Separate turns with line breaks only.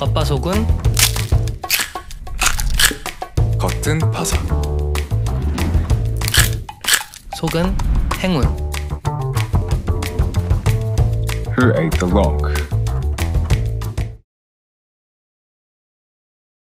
겉바속은
겉은 파사
속은 행운
Who ate the lock?